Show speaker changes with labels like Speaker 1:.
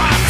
Speaker 1: Fuck!